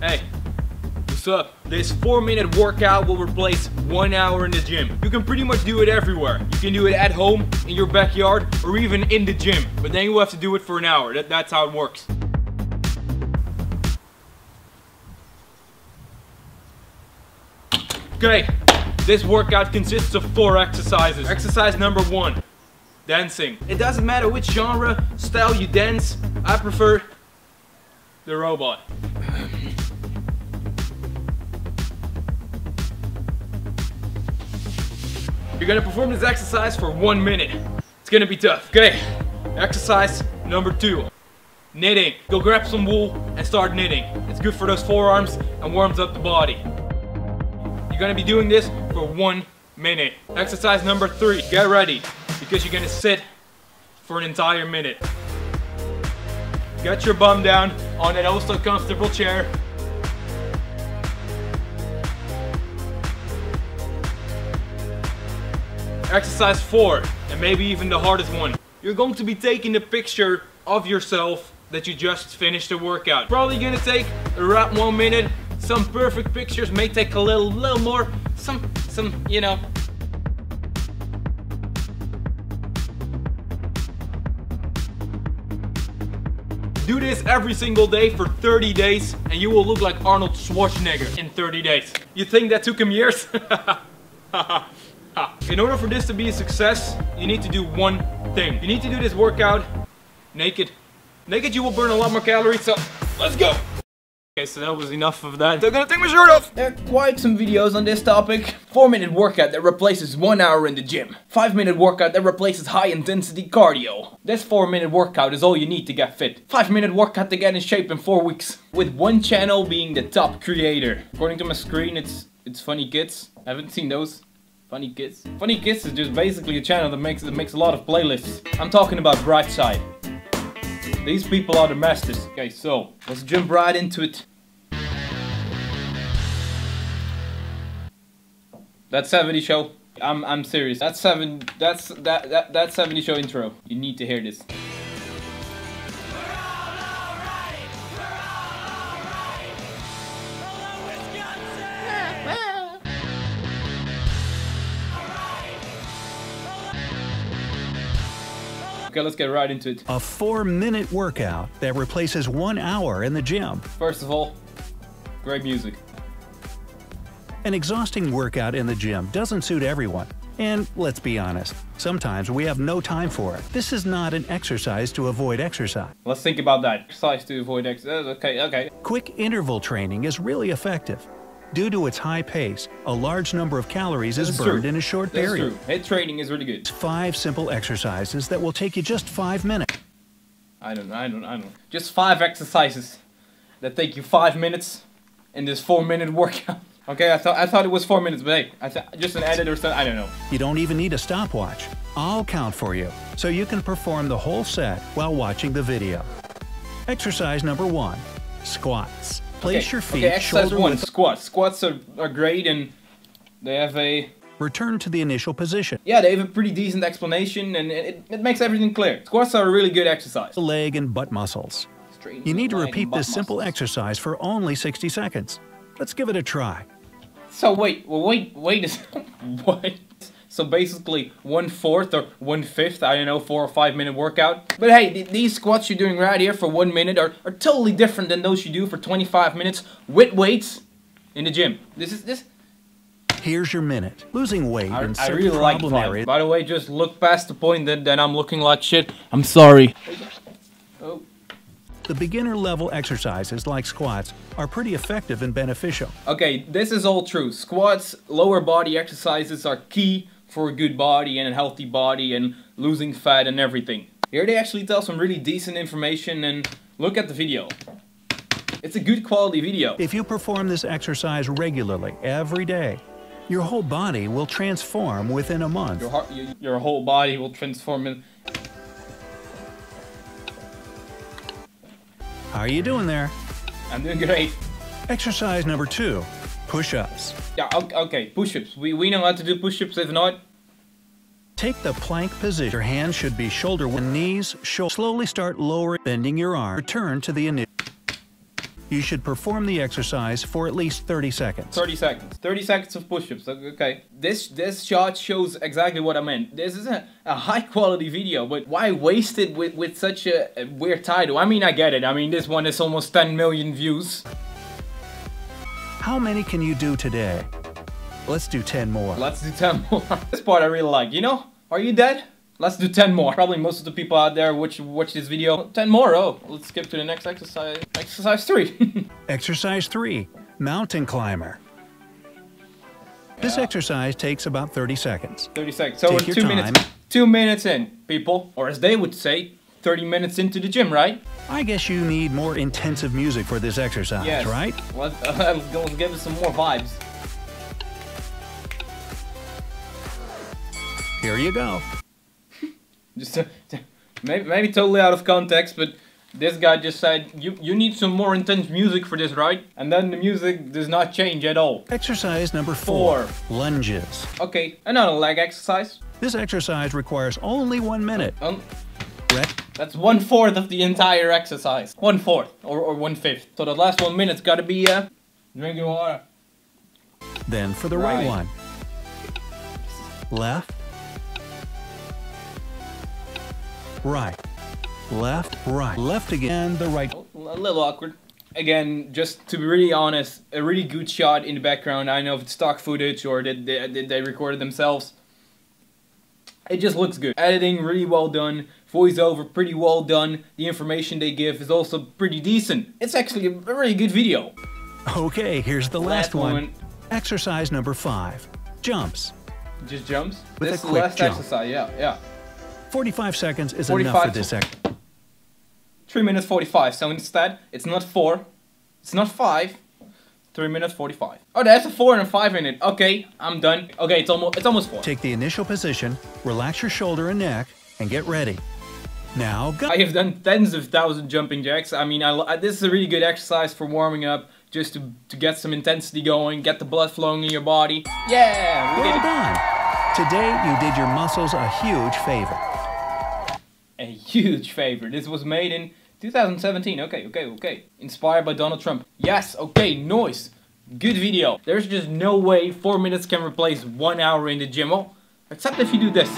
Hey, what's up? This 4 minute workout will replace 1 hour in the gym. You can pretty much do it everywhere. You can do it at home, in your backyard, or even in the gym. But then you have to do it for an hour. That, that's how it works. Okay, this workout consists of four exercises. Exercise number one, dancing. It doesn't matter which genre, style you dance, I prefer the robot. You're gonna perform this exercise for one minute. It's gonna be tough. Okay, exercise number two. Knitting. Go grab some wool and start knitting. It's good for those forearms and warms up the body. You're gonna be doing this for one minute. Exercise number three. Get ready because you're gonna sit for an entire minute. Get your bum down on an also comfortable chair. Exercise four, and maybe even the hardest one. You're going to be taking a picture of yourself that you just finished the workout. Probably gonna take around one minute. Some perfect pictures may take a little, little more. Some, some, you know, Do this every single day for 30 days and you will look like Arnold Schwarzenegger in 30 days. You think that took him years? in order for this to be a success, you need to do one thing. You need to do this workout naked. Naked you will burn a lot more calories, so let's go! Okay, so that was enough of that. They're gonna take my shirt off! There are quite some videos on this topic. 4 minute workout that replaces 1 hour in the gym. 5 minute workout that replaces high intensity cardio. This 4 minute workout is all you need to get fit. 5 minute workout to get in shape in 4 weeks. With one channel being the top creator. According to my screen, it's it's Funny Kids. I haven't seen those. Funny Kids. Funny Kids is just basically a channel that makes that makes a lot of playlists. I'm talking about Brightside. These people are the masters. Okay, so let's jump right into it. That 70 show. I'm I'm serious. That's seven. That's that that that 70 show intro. You need to hear this. Okay, let's get right into it. A four minute workout that replaces one hour in the gym. First of all, great music. An exhausting workout in the gym doesn't suit everyone. And let's be honest, sometimes we have no time for it. This is not an exercise to avoid exercise. Let's think about that. Exercise to avoid exercise. Uh, okay, okay. Quick interval training is really effective. Due to its high pace, a large number of calories is That's burned true. in a short That's period. true. Head training is really good. Five simple exercises that will take you just five minutes. I don't know, I don't I don't know. Just five exercises that take you five minutes in this four minute workout. Okay, I thought I thought it was four minutes, but hey, I th just an edit or something. I don't know. You don't even need a stopwatch. I'll count for you, so you can perform the whole set while watching the video. Exercise number one, squats. Place okay. your feet okay, exercise shoulder one, width. squats. Squats are, are great and they have a Return to the initial position. yeah, they have a pretty decent explanation and it, it makes everything clear. Squats are a really good exercise. Leg and butt muscles. You need to repeat this simple muscles. exercise for only 60 seconds. Let's give it a try. So wait, well wait, wait a second. What? So basically one fourth or one fifth, I don't know, four or five minute workout. But hey, th these squats you're doing right here for one minute are, are totally different than those you do for 25 minutes with weights in the gym. This is this. Here's your minute. Losing weight I, in I really like problem Vine. areas. By the way, just look past the point that, that I'm looking like shit. I'm sorry. The beginner level exercises like squats are pretty effective and beneficial. Okay, this is all true. Squats, lower body exercises are key for a good body and a healthy body and losing fat and everything. Here they actually tell some really decent information and look at the video. It's a good quality video. If you perform this exercise regularly every day, your whole body will transform within a month. Your, heart, your, your whole body will transform in... How are you doing there? I'm doing great. Exercise number two, push-ups. Yeah, okay, push-ups. We, we know how to do push-ups, if not... Take the plank position. Your hands should be shoulder width, knees, shoulder. Slowly start lowering, bending your arm. Return to the initial. You should perform the exercise for at least 30 seconds. 30 seconds. 30 seconds of push-ups. Okay. This this shot shows exactly what I meant. This is a, a high quality video, but why waste it with, with such a, a weird title? I mean, I get it. I mean, this one is almost 10 million views. How many can you do today? Let's do 10 more. Let's do 10 more. this part I really like. You know, are you dead? Let's do 10 more. Probably most of the people out there which watch this video. 10 more, oh. Let's skip to the next exercise. Exercise 3. exercise 3. Mountain climber. This Yeah. exercise takes about 30 seconds. 30 seconds. So Take we're two time. minutes. Two minutes in, people. Or as they would say, 30 minutes into the gym, right? I guess you need more intensive music for this exercise, Yes. right? Let's, uh, let's give it some more vibes. Here you go. Just uh, maybe, maybe totally out of context, but this guy just said you you need some more intense music for this, right? And then the music does not change at all. Exercise number 4. Four. Lunges. Okay, another leg exercise. This exercise requires only one minute. Um, Re- that's one fourth of the entire exercise. One fourth or or one fifth. So the last one minute's got to be uh drinking water. Then for the right, Right. one. Left. Right. Left, right. Left again, the right. A little awkward. Again, just to be really honest, a really good shot in the background. I don't know if it's stock footage or did they, did they record it themselves. It just looks good. Editing really well done. Voiceover pretty well done. The information they give is also pretty decent. It's actually a very good video. Okay, here's the last, Last one. one. Exercise number five. Jumps. Just jumps. With this a is the quick last jump. exercise. Yeah, yeah. 45 seconds is 45 enough for this ex- 3 minutes 45. So instead, it's not 4. It's not 5. 3 minutes 45. Oh, there's a 4 and a 5 in it. Okay, I'm done. Okay, it's almost it's almost 4. Take the initial position, relax your shoulder and neck, and get ready. Now go. I have done tens of thousand jumping jacks. I mean, I, I- this is a really good exercise for warming up, just to, to get some intensity going, get the blood flowing in your body. Yeah, we Well did it. done. Today you did your muscles a huge favor. A huge favor. This was made in 2017. Okay, okay, okay. Inspired by Donald Trump. Yes, okay, noise. Good video. There's just no way 4 minutes can replace 1 hour in the gym. Well, except if you do this.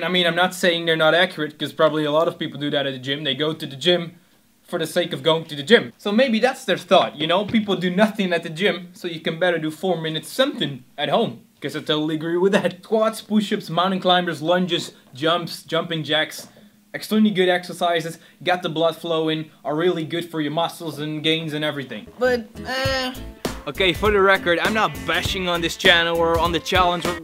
And, and I mean, I'm not saying they're not accurate, because probably a lot of people do that at the gym. They go to the gym for the sake of going to the gym. So maybe that's their thought, you know? People do nothing at the gym, so you can better do 4 minutes something at home. Because I totally agree with that. Squats, push-ups, mountain climbers, lunges, jumps, jumping jacks. Extremely good exercises, got the blood flowing, are really good for your muscles and gains and everything. But, eh... Okay, for the record, I'm not bashing on this channel or on the challenge or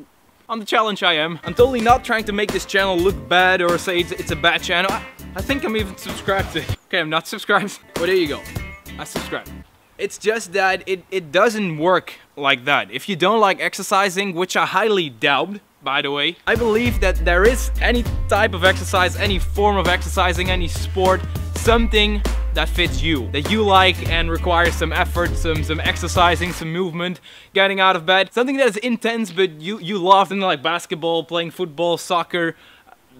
on the challenge I am. I'm totally not trying to make this channel look bad or say it's, it's a bad channel. I, I think I'm even subscribed to it. Okay, I'm not subscribed. Well, there you go. I subscribe. It's just that it, it doesn't work like that. If you don't like exercising, which I highly doubt, by the way, I believe that there is any type of exercise, any form of exercising, any sport, something that fits you, that you like and requires some effort, some some exercising, some movement, getting out of bed, something that is intense but you you love, something like basketball, playing football, soccer,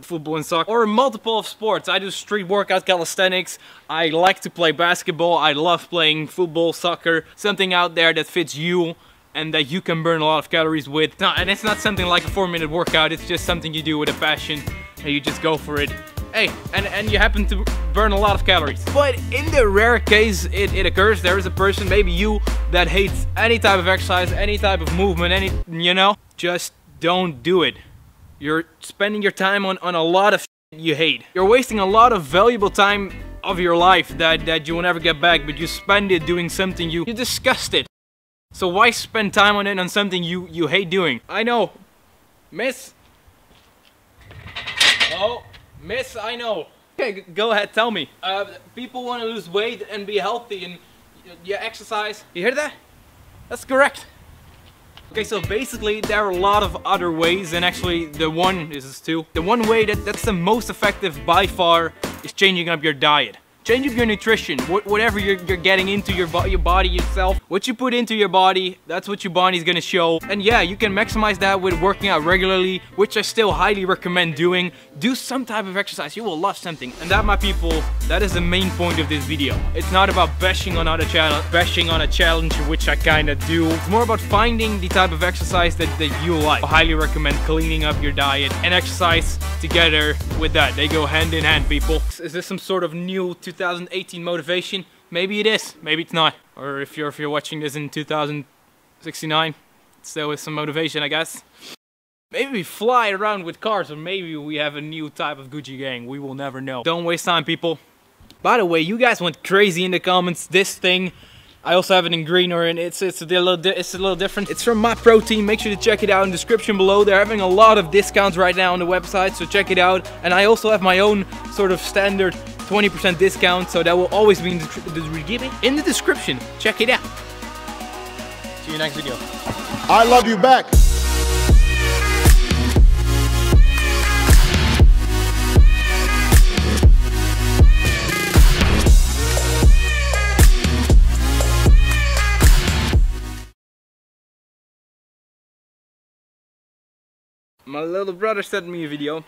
football and soccer, or multiple of sports. I do street workout calisthenics. I like to play basketball. I love playing football, soccer, something out there that fits you and that you can burn a lot of calories with. No, and it's not something like a four minute workout. It's just something you do with a passion and you just go for it. Hey, and, and you happen to burn a lot of calories. But in the rare case it, it occurs, there is a person, maybe you, that hates any type of exercise, any type of movement, any, you know, just don't do it. You're spending your time on, on a lot of you hate. You're wasting a lot of valuable time of your life that, that you will never get back, but you spend it doing something you, you disgusted. So why spend time on it on something you, you hate doing? I know. Miss. Oh, miss, I know. Okay, go ahead, tell me. Uh, people want to lose weight and be healthy and you exercise. You hear that? That's correct. Okay, so basically there are a lot of other ways and actually the one, this is two. The one way that, that's the most effective by far is changing up your diet. Change up your nutrition, wh whatever you're, you're, getting into your, bo your body yourself. What you put into your body, that's what your body's gonna show. And yeah, you can maximize that with working out regularly, which I still highly recommend doing. Do some type of exercise, you will love something. And that, my people, that is the main point of this video. It's not about bashing on other channel, bashing on a challenge, which I kinda do. It's more about finding the type of exercise that, that you like. I highly recommend cleaning up your diet and exercise together with that. They go hand in hand, people. Is this some sort of new 2018 motivation? Maybe it is, maybe it's not. Or if you're if you're watching this in 2069, still with some motivation, I guess. Maybe we fly around with cars, or maybe we have a new type of Gucci gang. We will never know. Don't waste time, people. By the way, you guys went crazy in the comments. This thing I also have it in green or in it's it's a little it's a little different. It's from My Myprotein. Make sure to check it out in the description below. They're having a lot of discounts right now on the website, so check it out. And I also have my own sort of standard 20% discount, so that will always be in the, in the description. Check it out. See you next video. I love you back. My little brother sent me a video